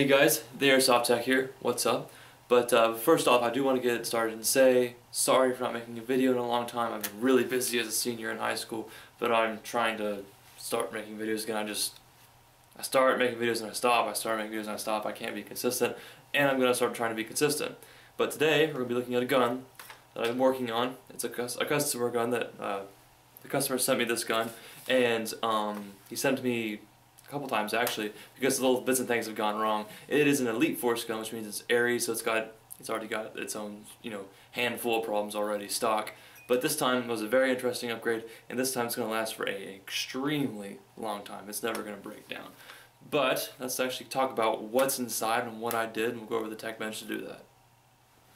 Hey guys, the Airsoft Tech here. What's up? But uh, first off, I do want to get started and say sorry for not making a video in a long time. I've been really busy as a senior in high school, but I'm trying to start making videos again. I just I start making videos and I stop. I start making videos and I stop. I can't be consistent, and I'm gonna start trying to be consistent. But today we're gonna be looking at a gun that I've been working on. It's a, a customer gun that uh, the customer sent me this gun, and um, he sent me couple times actually because little bits and things have gone wrong. It is an Elite Force gun, which means it's Aries, so it's got it's already got its own you know handful of problems already stock. But this time was a very interesting upgrade, and this time it's going to last for a extremely long time. It's never going to break down. But let's actually talk about what's inside and what I did, and we'll go over the tech bench to do that.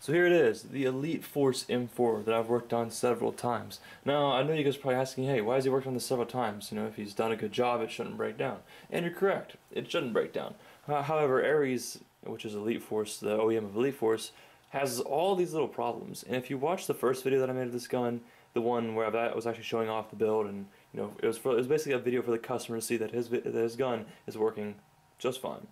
So here it is, the Elite Force M4 that I've worked on several times. Now, I know you guys are probably asking, hey, why has he worked on this several times? You know, if he's done a good job, it shouldn't break down. And you're correct, it shouldn't break down. Uh, however, Aries, which is Elite Force, the OEM of Elite Force, has all these little problems. And if you watch the first video that I made of this gun, the one where I was actually showing off the build, and you know, it was for, it was basically a video for the customer to see that his that his gun is working just fine.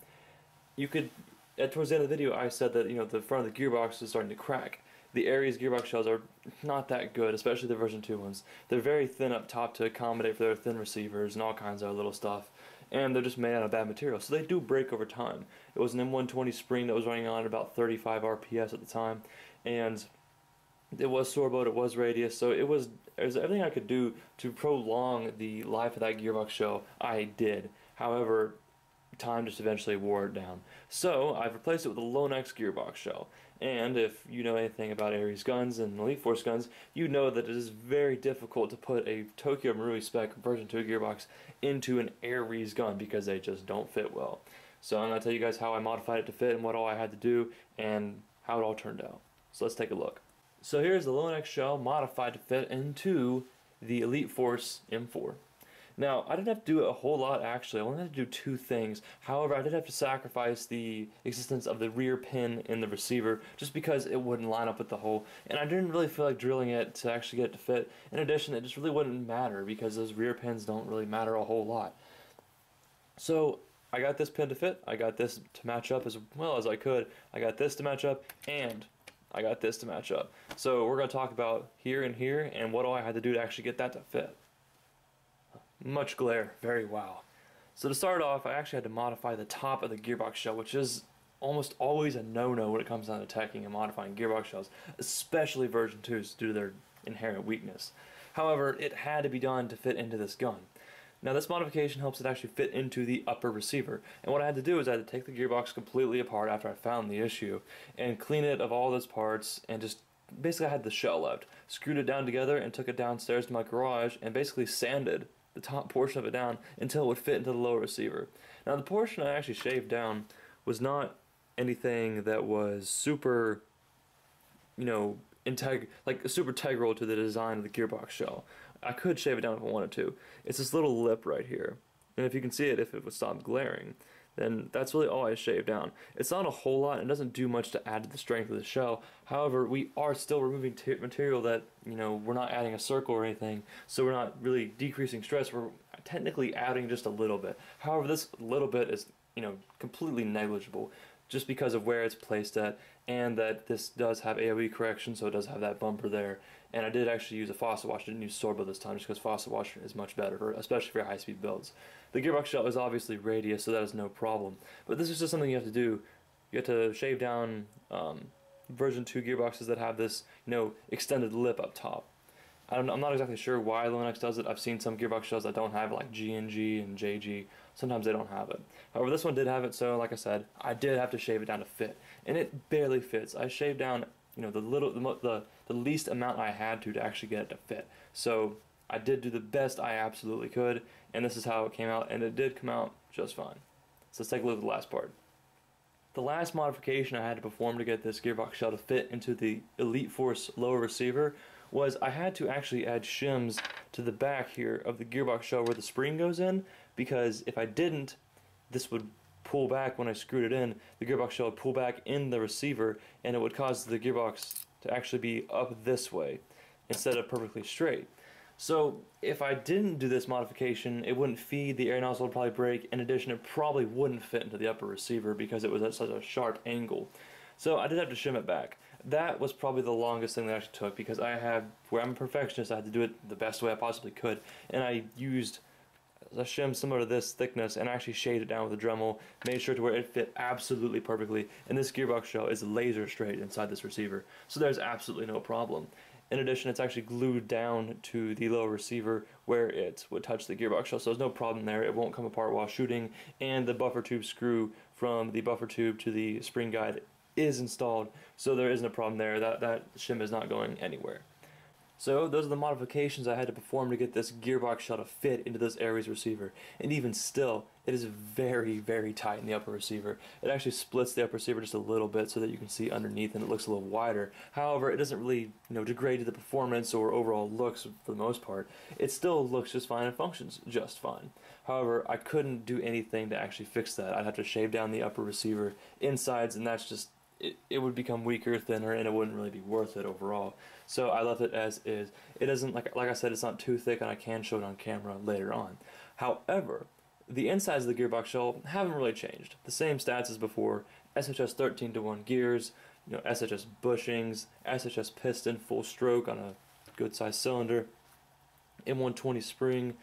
You could at, towards the end of the video, I said that you know the front of the gearbox is starting to crack. The Aries gearbox shells are not that good, especially the version 2 ones. They're very thin up top to accommodate for their thin receivers and all kinds of little stuff. And they're just made out of bad material, so they do break over time. It was an M120 spring that was running on about 35 RPS at the time, and it was Sorbo, it was radius, so it was, it was everything I could do to prolong the life of that gearbox shell, I did. However, time just eventually wore it down. So I've replaced it with a Lonex gearbox shell. And if you know anything about Aries guns and Elite Force guns, you know that it is very difficult to put a Tokyo Marui spec version 2 gearbox into an Aries gun because they just don't fit well. So I'm going to tell you guys how I modified it to fit and what all I had to do and how it all turned out. So let's take a look. So here's the Lonex shell modified to fit into the Elite Force M4. Now, I didn't have to do a whole lot actually. I only had to do two things. However, I did have to sacrifice the existence of the rear pin in the receiver just because it wouldn't line up with the hole. And I didn't really feel like drilling it to actually get it to fit. In addition, it just really wouldn't matter because those rear pins don't really matter a whole lot. So, I got this pin to fit. I got this to match up as well as I could. I got this to match up and I got this to match up. So we're going to talk about here and here and what all I had to do to actually get that to fit. Much glare, very wow. So to start off, I actually had to modify the top of the gearbox shell, which is almost always a no-no when it comes down to teching and modifying gearbox shells, especially version 2s due to their inherent weakness. However, it had to be done to fit into this gun. Now this modification helps it actually fit into the upper receiver. And what I had to do is I had to take the gearbox completely apart after I found the issue and clean it of all those parts and just basically I had the shell left. Screwed it down together and took it downstairs to my garage and basically sanded the top portion of it down until it would fit into the lower receiver. Now the portion I actually shaved down was not anything that was super, you know, integ like super integral to the design of the gearbox shell. I could shave it down if I wanted to. It's this little lip right here. And if you can see it, if it would stop glaring, then that's really all I shaved down. It's not a whole lot and doesn't do much to add to the strength of the shell. However, we are still removing material that, you know, we're not adding a circle or anything, so we're not really decreasing stress. We're technically adding just a little bit. However, this little bit is, you know, completely negligible just because of where it's placed at and that this does have AOE correction, so it does have that bumper there. And I did actually use a faucet washer, didn't use Sorbo this time just because faucet washer is much better, for, especially for high speed builds. The gearbox shell is obviously radius, so that is no problem. But this is just something you have to do. You have to shave down um, version 2 gearboxes that have this, you know, extended lip up top. I'm not exactly sure why Lonex does it. I've seen some gearbox shells that don't have it, like G&G and JG. Sometimes they don't have it. However, this one did have it, so like I said, I did have to shave it down to fit, and it barely fits. I shaved down, you know, the little, the the, the least amount I had to to actually get it to fit. So I did do the best I absolutely could, and this is how it came out, and it did come out just fine. So let's take a look at the last part. The last modification I had to perform to get this gearbox shell to fit into the Elite Force lower receiver was I had to actually add shims to the back here of the gearbox shell where the spring goes in because if I didn't, this would pull back when I screwed it in. The gearbox shell would pull back in the receiver and it would cause the gearbox to actually be up this way instead of perfectly straight. So if I didn't do this modification, it wouldn't feed, the air nozzle would probably break. In addition, it probably wouldn't fit into the upper receiver because it was at such a sharp angle. So I did have to shim it back. That was probably the longest thing that I actually took because I had, where I'm a perfectionist, I had to do it the best way I possibly could. And I used a shim similar to this thickness and actually shaded it down with a Dremel, made sure to where it fit absolutely perfectly. And this gearbox shell is laser straight inside this receiver. So there's absolutely no problem. In addition, it's actually glued down to the lower receiver where it would touch the gearbox shell, so there's no problem there. It won't come apart while shooting, and the buffer tube screw from the buffer tube to the spring guide is installed, so there isn't a problem there. That, that shim is not going anywhere. So those are the modifications I had to perform to get this gearbox shell to fit into this Aries receiver. And even still, it is very, very tight in the upper receiver. It actually splits the upper receiver just a little bit so that you can see underneath and it looks a little wider. However, it doesn't really you know, degrade the performance or overall looks for the most part. It still looks just fine and functions just fine. However, I couldn't do anything to actually fix that. I'd have to shave down the upper receiver insides and that's just it, it would become weaker, thinner, and it wouldn't really be worth it overall. So I left it as is. It doesn't like like I said, it's not too thick, and I can show it on camera later on. However, the insides of the gearbox shell haven't really changed. The same stats as before. SHS 13 to 1 gears, you know, SHS bushings, SHS piston full stroke on a good sized cylinder, M120 spring,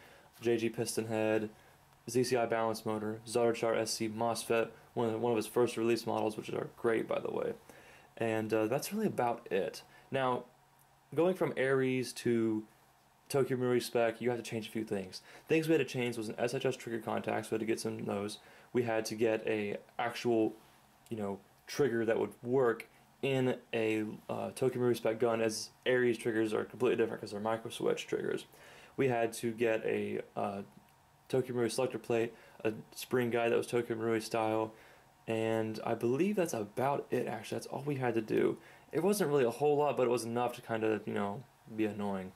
JG piston head, ZCI balance motor, Zollernschar SC MOSFET, one of, one of his first release models, which are great by the way. And uh, that's really about it. Now, going from Aries to Tokyo Marui spec, you have to change a few things. Things we had to change was an SHS trigger contacts. So we had to get some of those. We had to get a actual, you know, trigger that would work in a uh, Tokyo Marui spec gun, as Aries triggers are completely different because they're micro switch triggers. We had to get a uh, Tokyo Marui selector plate, a spring guide that was Tokyo Marui style, and I believe that's about it actually. That's all we had to do. It wasn't really a whole lot, but it was enough to kind of, you know, be annoying.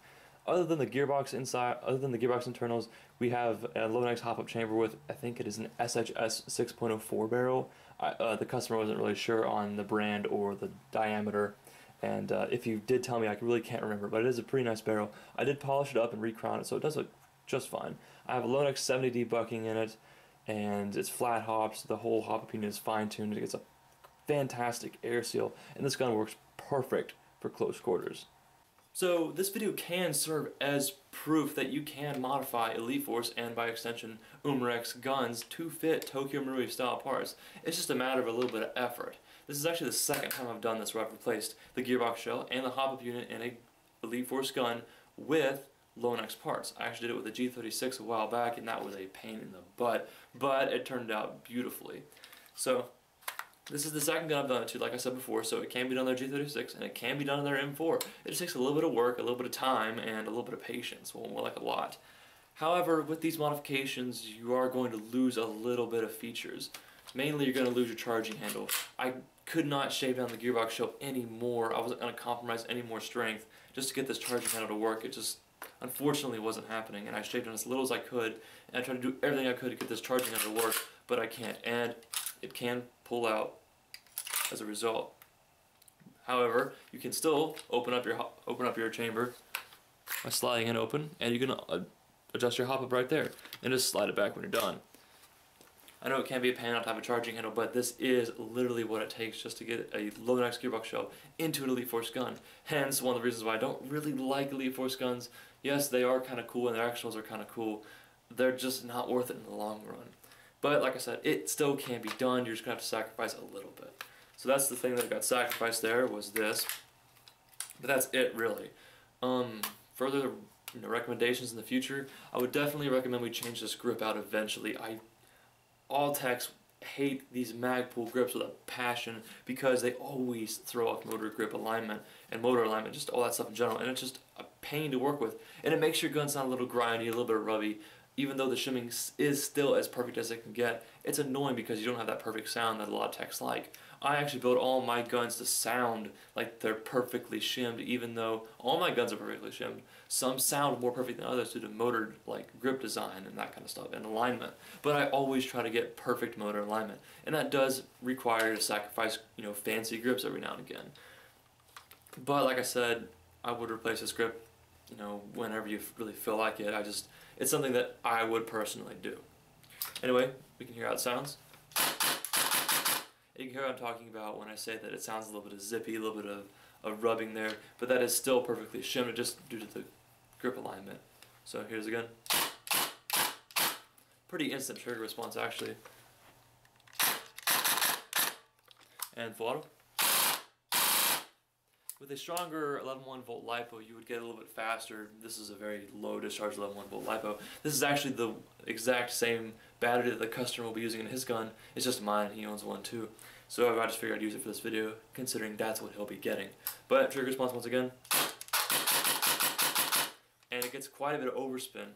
Other than the gearbox inside, other than the gearbox internals, we have a Lonex hop-up chamber with, I think it is an SHS 6.04 barrel. I, uh, the customer wasn't really sure on the brand or the diameter, and uh, if you did tell me, I really can't remember, but it is a pretty nice barrel. I did polish it up and recrown it, so it does look just fine. I have a Lonex 70D bucking in it, and it's flat hops. The whole hop unit is fine tuned. It gets a fantastic air seal, and this gun works perfect for close quarters. So this video can serve as proof that you can modify Elite Force and by extension Umarex guns to fit Tokyo Marui style parts. It's just a matter of a little bit of effort. This is actually the second time I've done this where I've replaced the gearbox shell and the hop-up unit in a Elite Force gun with Lonex parts. I actually did it with a G36 a while back and that was a pain in the butt, but it turned out beautifully. So this is the second gun I've done it to, like I said before, so it can be done on their G36 and it can be done on their M4. It just takes a little bit of work, a little bit of time, and a little bit of patience, well more like a lot. However, with these modifications, you are going to lose a little bit of features. Mainly, you're going to lose your charging handle. I could not shave down the gearbox shell anymore. I wasn't going to compromise any more strength just to get this charging handle to work. It just unfortunately wasn't happening and I shaved down as little as I could and I tried to do everything I could to get this charging handle to work but I can't and it can pull out as a result. However, you can still open up your open up your chamber by sliding it open and you can uh, adjust your hop up right there and just slide it back when you're done. I know it can be a pain not to have a charging handle, but this is literally what it takes just to get a Lonex gearbox shell into an Elite Force gun. Hence, one of the reasons why I don't really like Elite Force guns. Yes, they are kind of cool and their actions are kind of cool. They're just not worth it in the long run. But like I said, it still can be done. You're just going to have to sacrifice a little bit. So that's the thing that got sacrificed there was this. But that's it, really. Um, further you know, recommendations in the future, I would definitely recommend we change this grip out eventually. I all techs hate these Magpul grips with a passion because they always throw off motor grip alignment and motor alignment, just all that stuff in general, and it's just a pain to work with. And it makes your gun sound a little grindy, a little bit rubby, even though the shimming is still as perfect as it can get, it's annoying because you don't have that perfect sound that a lot of techs like. I actually build all my guns to sound like they're perfectly shimmed, even though all my guns are perfectly shimmed. Some sound more perfect than others due to motor like grip design and that kind of stuff and alignment. But I always try to get perfect motor alignment, and that does require to sacrifice you know fancy grips every now and again. But like I said, I would replace this grip you know, whenever you really feel like it. I just, it's something that I would personally do. Anyway, we can hear how it sounds. You can hear what I'm talking about when I say that it sounds a little bit of zippy, a little bit of, of rubbing there, but that is still perfectly shimmed just due to the grip alignment. So here's again. Pretty instant trigger response actually. And full. With a stronger 11.1 volt LiPo, you would get a little bit faster. This is a very low discharge 11.1 volt LiPo. This is actually the exact same battery that the customer will be using in his gun. It's just mine. He owns one too. So I just figured I'd use it for this video, considering that's what he'll be getting. But trigger response once again. And it gets quite a bit of overspin.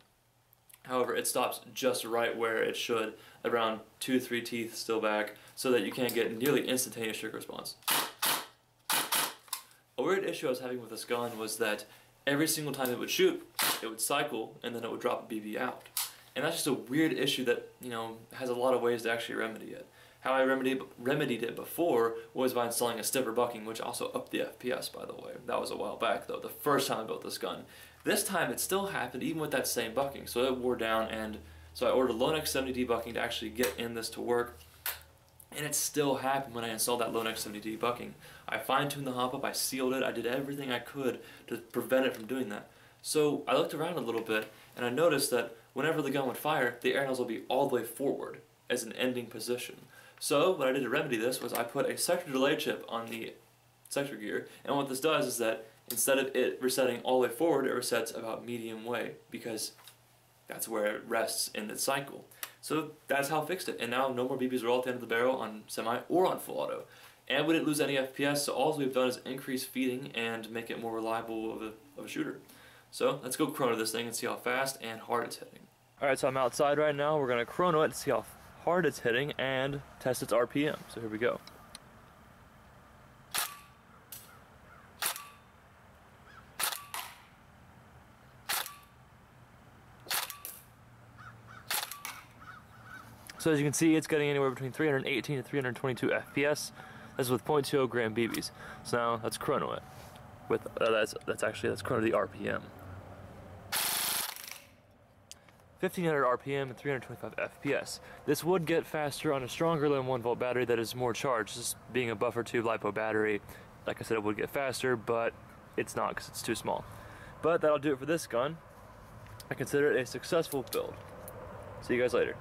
However, it stops just right where it should, around 2-3 teeth still back, so that you can't get nearly instantaneous trigger response. A weird issue I was having with this gun was that every single time it would shoot, it would cycle and then it would drop a BB out. And that's just a weird issue that, you know, has a lot of ways to actually remedy it. How I remedied, remedied it before was by installing a stiffer bucking, which also upped the FPS, by the way. That was a while back, though, the first time I built this gun. This time, it still happened, even with that same bucking, so it wore down, and so I ordered Lonex 70D bucking to actually get in this to work. And it still happened when I installed that Lonex 70D bucking. I fine-tuned the hop up, I sealed it, I did everything I could to prevent it from doing that. So I looked around a little bit, and I noticed that whenever the gun would fire, the air nozzle would be all the way forward as an ending position. So what I did to remedy this was I put a sector delay chip on the sector gear, and what this does is that instead of it resetting all the way forward, it resets about medium way, because that's where it rests in its cycle. So that's how I fixed it. And now no more BBs roll at the end of the barrel on semi or on full auto. And we didn't lose any FPS, so all we've done is increase feeding and make it more reliable of a, of a shooter. So let's go chrono this thing and see how fast and hard it's hitting. Alright, so I'm outside right now. We're going to chrono it to see how hard it's hitting and test its RPM. So here we go. So as you can see, it's getting anywhere between 318 to 322 FPS. That's with 0.20 gram BBs. So now let's chrono it. With uh, that's that's actually let's chrono the RPM. 1500 RPM and 325 FPS. This would get faster on a stronger than 1 volt battery that is more charged. This being a buffer tube LiPo battery, like I said, it would get faster, but it's not because it's too small. But that'll do it for this gun. I consider it a successful build. See you guys later.